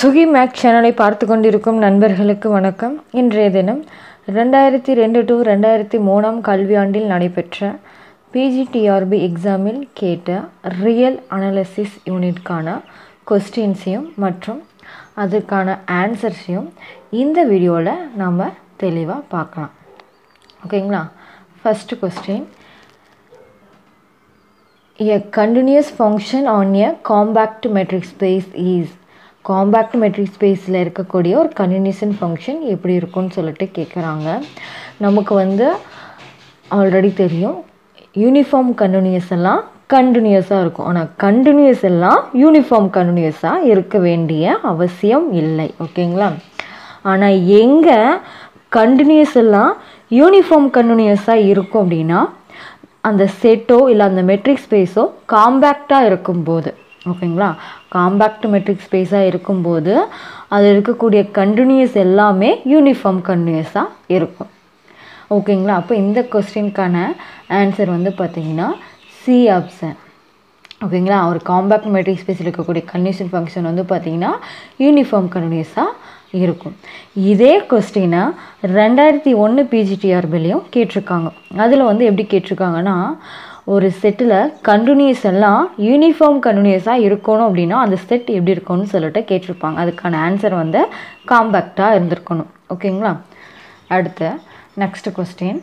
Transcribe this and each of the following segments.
Suki make சேனலை பார்த்து கொண்டிருக்கும் நண்பர்களுக்கு வணக்கம். இன்றைய தினம் ரெண்டாயிரத்தி ரெண்டு டு ரெண்டாயிரத்தி மூணாம் கல்வியாண்டில் நடைபெற்ற பிஜிடிஆர்பி எக்ஸாமில் கேட்ட ரியல் அனாலிசிஸ் யூனிட்கான கொஸ்டின்ஸையும் மற்றும் அதற்கான ஆன்சர்ஸையும் இந்த வீடியோவில் நாம் தெளிவாக பார்க்கலாம். ஓகேங்களா? First question A continuous function on a compact metric space is compact metric ஸ்பேஸில் இருக்கக்கூடிய ஒரு கன்யூனிசன் ஃபங்க்ஷன் எப்படி இருக்கும்னு சொல்லிட்டு கேட்குறாங்க நமக்கு வந்து ஆல்ரெடி தெரியும். யூனிஃபார்ம் கன்யூனியஸ் எல்லாம் கண்டினியூஸாக இருக்கும். ஆனால் கண்டினியூஸ் எல்லாம் யூனிஃபார்ம் கண்டினியூஸாக இருக்க வேண்டிய அவசியம் இல்லை. ஓகேங்களா? ஆனால் எங்கே கண்டினியூஸ் எல்லாம் யூனிஃபார்ம் கண்டினியூஸாக இருக்கும் அப்படின்னா அந்த செட்டோ இல்லை அந்த மெட்ரிக் ஸ்பேஸோ காம்பேக்டாக இருக்கும்போது ஓகேங்களா? காம்பேக்ட் மெட்ரிக் ஸ்பேஸாக இருக்கும்போது அது இருக்கக்கூடிய கண்டினியூஸ் எல்லாமே யூனிஃபார்ம் கண்டினியூஸாக இருக்கும். ஓகேங்களா? அப்போ இந்த கொஸ்டினுக்கான ஆன்சர் வந்து பார்த்திங்கன்னா சி ஆப்ஷன் ஓகேங்களா? ஒரு காம்பேக்ட் மெட்ரிக் ஸ்பேஸில் இருக்கக்கூடிய கண்டிஷன் ஃபங்க்ஷன் வந்து பார்த்திங்கன்னா யூனிஃபார்ம் கண்டினியூஸாக இருக்கும். இதே கொஸ்டினை ரெண்டாயிரத்தி ஒன்று பிஜிடிஆர்பிலையும் கேட்டிருக்காங்க. அதில் வந்து எப்படி கேட்டிருக்காங்கன்னா ஒரு செட்டில் கண்டினியூஸ் எல்லாம் யூனிஃபார்ம் கண்டினியூஸாக இருக்கணும் அப்படின்னா அந்த செட் எப்படி இருக்கணும்னு சொல்லிட்டு கேட்டிருப்பாங்க. அதுக்கான ஆன்சர் வந்து காம்பேக்டாக இருந்திருக்கணும். ஓகேங்களா? அடுத்து next question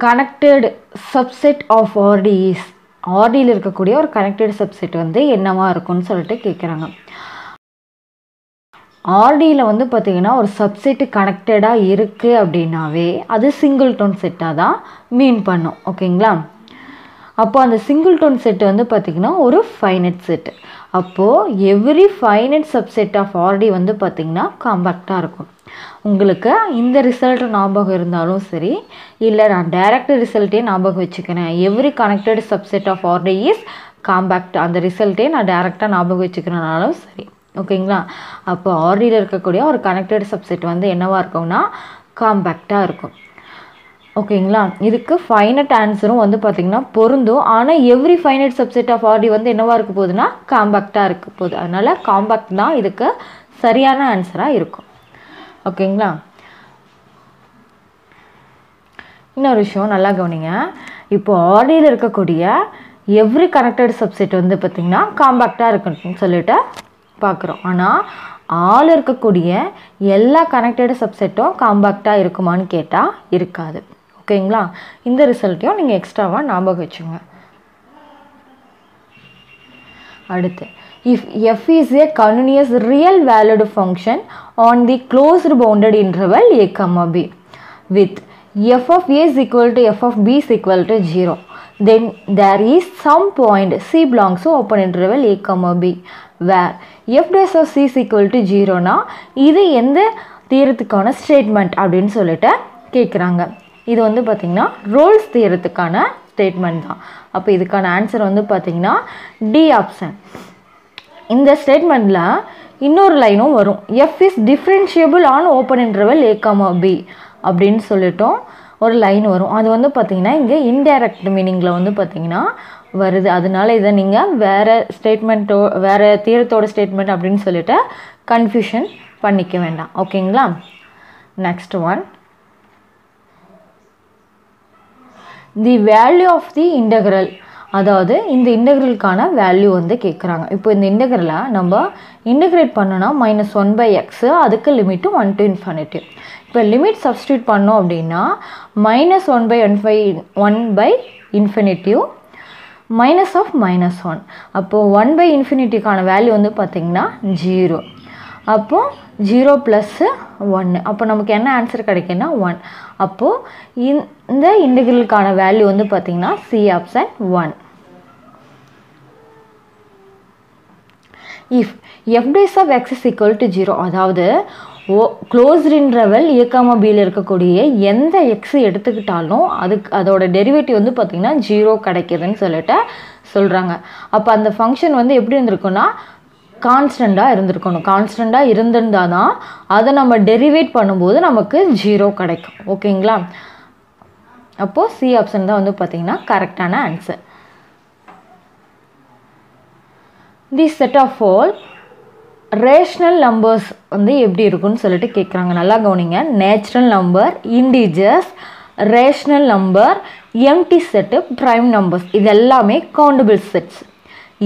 connected subset of RDs ஆர்டியில் இருக்கக்கூடிய ஒரு கனெக்டட் சப்செட் வந்து என்னவாக இருக்கும்னு சொல்லிட்டு கேட்குறாங்க ஆர்டியில் வந்து பார்த்திங்கன்னா ஒரு சப்செட்டு கனெக்டடாக இருக்குது அப்படின்னாவே அது சிங்கிள் டோன் செட்டாக தான் மீன் பண்ணும் ஓகேங்களா? அப்போ அந்த சிங்கிள் டோன் செட்டு வந்து பார்த்திங்கன்னா ஒரு ஃபைனட் செட்டு அப்போது every finite subset of RD வந்து பார்த்திங்கன்னா காம்பேக்டாக இருக்கும். உங்களுக்கு இந்த ரிசல்ட் ஞாபகம் இருந்தாலும் சரி இல்லை நான் டைரக்ட் ரிசல்ட்டே ஞாபகம் வச்சுக்கிறேன். Every connected subset of RD is compact அந்த ரிசல்ட்டே நான் டேரெக்டாக ஞாபகம் வச்சுக்கிறனாலும் சரி. ஓகேங்களா? அப்போ ஆர்டியில் இருக்கக்கூடிய ஒரு கனெக்டட் சப்செட் வந்து என்னவாக இருக்கும்னா காம்பேக்டாக இருக்கும். ஓகேங்களா? இதுக்கு ஃபைனட் ஆன்சரும் வந்து பார்த்திங்கன்னா பொருந்தும். ஆனால் every finite subset of RD வந்து என்னவாக இருக்க போகுதுன்னா காம்பேக்டாக இருக்க போகுது. அதனால் காம்பேக்ட் தான் இதுக்கு சரியான ஆன்சராக இருக்கும். ஓகேங்களா? இன்னொரு விஷயம் நல்லா கவனிங்க. இப்போ ஆர்டியில் இருக்கக்கூடிய எவ்ரி கனெக்டட் சப்செட் வந்து பார்த்திங்கன்னா காம்பேக்டாக இருக்குன்னு சொல்லிட்டு பார்க்குறோம் ஆனால் ஆள் இருக்கக்கூடிய எல்லா கனெக்டட் சப்செட்டும் காம்பேக்டாக இருக்குமான்னு கேட்டால் இருக்காது ஓகேங்களா இந்த ரிசல்ட்டையும் நீங்கள் எக்ஸ்ட்ராவாக ஞாபகம் வச்சுங்க அடுத்து if f is a continuous real valued function on the closed bounded interval a comma b with f of a is equal to f of b is equal to 0 then there is some point c belongs to open interval a comma b where f dash of c is equal to 0 னா இது எந்த தீரத்துக்கான statement அப்படின்னு சொல்லிட்டு கேட்குறாங்க இது வந்து பார்த்திங்கன்னா Rolle's தீரத்துக்கான statement தான். அப்போ இதுக்கான ஆன்சர் வந்து பார்த்திங்கன்னா டி ஆப்ஷன் இந்த ஸ்டேட்மெண்ட்டில் இன்னொரு லைனும் வரும். F is differentiable on open interval A B அப்படின்னு சொல்லிட்டோம் ஒரு லைன் வரும். அது வந்து பார்த்திங்கன்னா இங்கே இன்டைரக்ட் மீனிங்கில் வந்து பார்த்திங்கன்னா வருது. அதனால இதை நீங்கள் வேறு ஸ்டேட்மெண்ட்டோ வேறு தீரத்தோட ஸ்டேட்மெண்ட் அப்படின்னு சொல்லிட்டு கன்ஃபியூஷன் பண்ணிக்க வேண்டாம். ஓகேங்களா? Next one the value of the integral அதாவது இந்த இன்டெக்ரலுக்கான வேல்யூ வந்து கேட்குறாங்க இப்போ இந்த இன்டெக்ரலை நம்ம இன்டகிரேட் பண்ணோன்னா மைனஸ் ஒன் பை எக்ஸு அதுக்கு லிமிட்டு ஒன் டு இன்ஃபினிட்டி இப்போ லிமிட் சப்ஸ்டியூட் பண்ணோம் அப்படின்னா minus one by one by one by infinitive minus of minus one அப்போது ஒன் பை இன்ஃபினிட்டிக்கான வேல்யூ வந்து பார்த்திங்கன்னா ஜீரோ அப்போது ஜீரோ ப்ளஸ்ஸு ஒன்று அப்போ நமக்கு என்ன ஆன்சர் கிடைக்குன்னா ஒன் அப்போது இந்த இன்டெகிரலுக்கான வேல்யூ வந்து பார்த்திங்கன்னா C option one if f dash of x is equal to zero அதாவது ஓ க்ளோஸ்ட் இன்டர்வல் ஏக்காம பியில் இருக்கக்கூடிய எந்த எக்ஸ் எடுத்துக்கிட்டாலும் அதுக்கு அதோட டெரிவேட்டிவ் வந்து பார்த்திங்கன்னா ஜீரோ கிடைக்கிதுன்னு சொல்லிட்டு சொல்கிறாங்க அப்போ அந்த ஃபங்க்ஷன் வந்து எப்படி இருந்திருக்குன்னா கான்ஸ்டண்ட்டாக இருந்திருக்கணும். கான்ஸ்டண்ட்டாக இருந்திருந்தால் தான் அதை நம்ம டெரிவேட் பண்ணும்போது நமக்கு ஜீரோ கிடைக்கும். ஓகேங்களா அப்போது சி ஆப்ஷன் தான் வந்து பார்த்திங்கன்னா கரெக்டான answer the set of all rational numbers வந்து எப்படி இருக்குன்னு சொல்லிட்டு கேட்குறாங்க நல்லா கவனிங்க. Natural number integers rational number empty set prime numbers இது எல்லாமே countable sets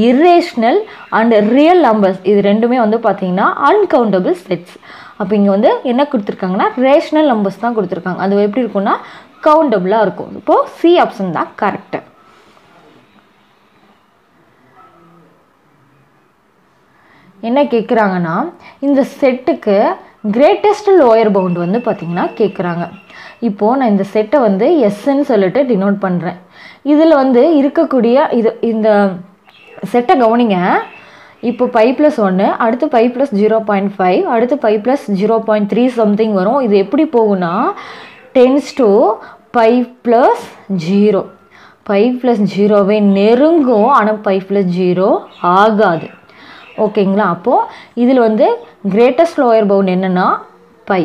irrational and real numbers இது ரெண்டுமே வந்து பார்த்தீங்கன்னா அன்கவுண்டபிள் செட்ஸ் அப்போ இங்கே வந்து என்ன கொடுத்துருக்காங்கன்னா ரேஷ்னல் நம்பர்ஸ் தான் கொடுத்துருக்காங்க. அது எப்படி இருக்கும்னா கவுண்டபுளாக இருக்கும். இப்போது சி ஆப்ஷன் தான் கரெக்டு என்ன கேட்குறாங்கன்னா இந்த செட்டுக்கு கிரேட்டஸ்ட் லோயர் பவுண்ட் வந்து பார்த்திங்கன்னா கேட்குறாங்க இப்போது நான் இந்த செட்டை வந்து எஸ்ன்னு சொல்லிட்டு டினோட் பண்ணுறேன் இதில் வந்து இருக்கக்கூடிய இது இந்த செட்டை கவனிங்க. இப்போ பை ப்ளஸ் ஒன்று அடுத்து pi plus zero point five அடுத்து pi plus zero point three something வரும். இது எப்படி போகும்னா tends to pi plus zero pi plus ஜீரோவே நெருங்கும் ஆனால் பை ப்ளஸ் ஜீரோ ஆகாது. ஓகேங்களா? அப்போது இதில் வந்து கிரேட்டஸ்ட் லோயர் பவுண்ட் என்னென்னா பை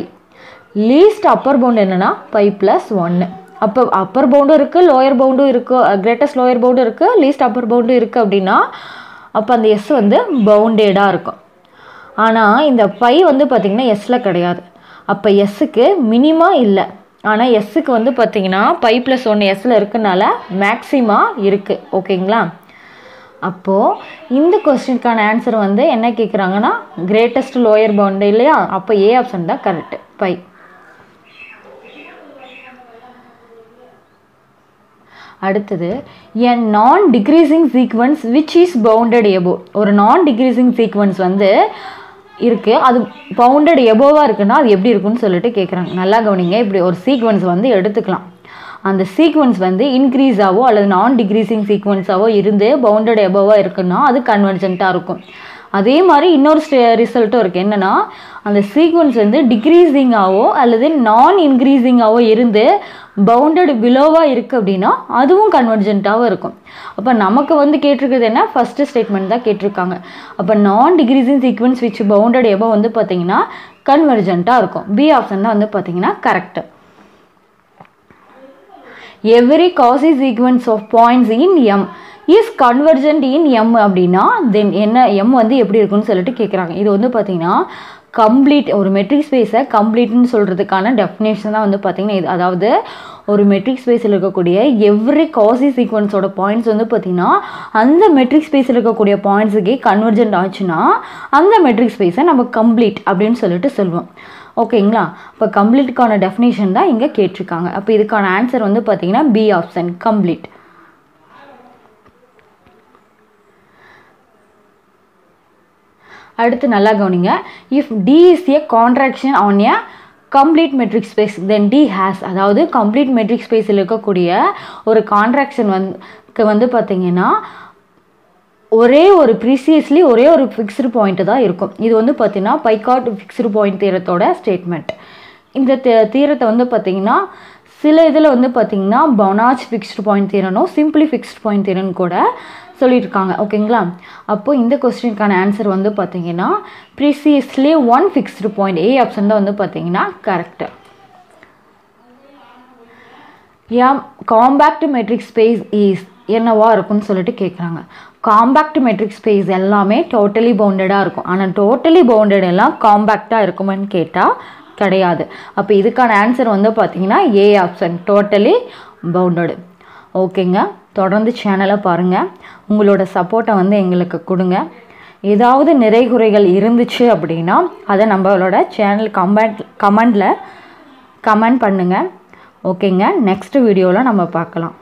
லீஸ்ட் அப்பர் பவுண்ட் என்னென்னா பை ப்ளஸ் ஒன்று அப்போ அப்பர் பவுண்டும் இருக்குது லோயர் பவுண்டும் இருக்குது கிரேட்டஸ்ட் லோயர் பவுண்டும் இருக்குது லீஸ்ட் அப்பர் பவுண்டும் இருக்குது அப்படின்னா அப்போ அந்த எஸ் வந்து பவுண்டேடாக இருக்கும். ஆனால் இந்த பை வந்து பார்த்திங்கன்னா எஸ்ஸில் கிடையாது. அப்போ எஸ்ஸுக்கு மினிமா இல்லை. ஆனால் எஸ்ஸுக்கு வந்து பார்த்திங்கன்னா பை ப்ளஸ் ஒன்று எஸ்ஸில் இருக்கனால மேக்ஸிமா இருக்குது ஓகேங்களா? அப்போது இந்த கொஸ்டினுக்கான ஆன்சர் வந்து என்ன கேட்குறாங்கன்னா கிரேட்டஸ்ட் லோயர் பவுண்டு இல்லையா? அப்போ ஏ ஆப்ஷன் தான் கரெக்டு பை அடுத்தது n non decreasing sequence which is bounded above ஒரு நான் டிக்ரீசிங் சீக்வன்ஸ் வந்து இருக்குது அது பவுண்டட் எபோவாக இருக்குன்னா அது எப்படி இருக்குன்னு சொல்லிட்டு கேட்குறாங்க நல்லா கவனிங்க. இப்படி ஒரு சீக்வன்ஸ் வந்து எடுத்துக்கலாம். அந்த சீக்வன்ஸ் வந்து இன்க்ரீஸாவோ அல்லது நான் டிக்ரீஸிங் சீக்வன்ஸாவோ இருந்து பவுண்டட் எபோவாக இருக்குன்னா அது கன்வர்ஜென்ட்டாக இருக்கும். அதே மாதிரி இன்னொரு ஸ்டே ரிசல்ட்டும் இருக்குது என்னென்னா அந்த சீக்வன்ஸ் வந்து டிக்ரீஸிங்காகவோ அல்லது நான் இன்க்ரீஸிங்காகவோ இருந்து பவுண்டட் பிலோவாக இருக்குது அப்படின்னா அதுவும் கன்வர்ஜென்ட்டாகவும் இருக்கும். அப்போ நமக்கு வந்து கேட்டிருக்கிறது என்ன? ஃபஸ்ட்டு ஸ்டேட்மெண்ட் தான் கேட்டிருக்காங்க. அப்போ non decreasing sequence which bounded above வந்து பார்த்திங்கன்னா கன்வர்ஜென்ட்டாக இருக்கும். பி ஆப்ஷன் தான் வந்து பார்த்தீங்கன்னா correct every Cauchy sequence of points in M is convergent in M அப்படின்னா தென் என்ன எம் வந்து எப்படி இருக்குன்னு சொல்லிட்டு கேட்குறாங்க இது வந்து பார்த்திங்கன்னா கம்ப்ளீட் ஒரு மெட்ரிக் ஸ்பேஸை கம்ப்ளீட்னு சொல்கிறதுக்கான டெஃபினேஷன் தான் வந்து பார்த்தீங்கன்னா இது. அதாவது ஒரு மெட்ரிக் ஸ்பேஸில் இருக்கக்கூடிய எவ்ரி காசி சீக்வன்ஸோட பாயிண்ட்ஸ் வந்து பார்த்திங்கன்னா அந்த மெட்ரிக் ஸ்பேஸில் இருக்கக்கூடிய பாயிண்ட்ஸுக்கே கன்வர்ஜென்ட் ஆச்சுன்னா அந்த மெட்ரிக் ஸ்பேஸை நம்ம கம்ப்ளீட் அப்படின்னு சொல்லிட்டு சொல்லுவோம் ஓகேங்களா? இப்போ கம்ப்ளீட்டுக்கான டெஃபினேஷன் தான் இங்கே கேட்டிருக்காங்க. அப்போ இதுக்கான ஆன்சர் வந்து பார்த்தீங்கன்னா பி ஆப்ஷன் கம்ப்ளீட் அடுத்து நல்லா கவனிங்க. If T is a contraction on a complete metric space then T has அதாவது கம்ப்ளீட் மெட்ரிக் ஸ்பேஸில் இருக்கக்கூடிய ஒரு கான்ட்ராக்ஷன் வந்து வந்து பார்த்தீங்கன்னா ஒரே ஒரு ப்ரீசியஸ்லி ஒரே ஒரு ஃபிக்ஸ்டு பாயிண்ட்டு தான் இருக்கும். இது வந்து பார்த்திங்கன்னா பைகாட் ஃபிக்ஸ்டு பாயிண்ட் தீரத்தோட ஸ்டேட்மெண்ட் இந்த தீரத்தை வந்து பார்த்திங்கன்னா சில இதில் வந்து பார்த்திங்கன்னா பனாஜ் ஃபிக்ஸ்டு பாயிண்ட் தீரனும் சிம்பிளி ஃபிக்ஸ்டு பாயிண்ட் தீரன் கூட சொல்லியிருக்காங்க. ஓகேங்களா அப்போ இந்த கொஸ்டினுக்கான ஆன்சர் வந்து பார்த்திங்கன்னா precisely one fixed point A option தான் வந்து பார்த்திங்கன்னா கரெக்டு ஏன் காம்பேக்ட் மெட்ரிக் ஸ்பேஸ் இஸ் என்னவா இருக்கும்னு சொல்லிட்டு கேட்குறாங்க காம்பேக்ட் மெட்ரிக் ஸ்பேஸ் எல்லாமே டோட்டலி பவுண்டடாக இருக்கும். ஆனால் டோட்டலி பவுண்டட் எல்லாம் காம்பேக்டாக இருக்குமான்னு கேட்டால் கிடையாது. அப்போ இதுக்கான ஆன்சர் வந்து பார்த்தீங்கன்னா ஏ ஆப்ஷன் டோட்டலி பவுண்டடு ஓகேங்க தொடர்ந்து சேனலை பாருங்கள் உங்களோட சப்போர்ட்டை வந்து எங்களுக்கு கொடுங்க. ஏதாவது நிறைகுறைகள் இருந்துச்சு அப்படின்னா அதை நம்மளோட சேனல் கமெண்ட் கமெண்டில் கமெண்ட் பண்ணுங்கள் ஓகேங்க நெக்ஸ்ட் வீடியோவில் நம்ம பார்க்கலாம்.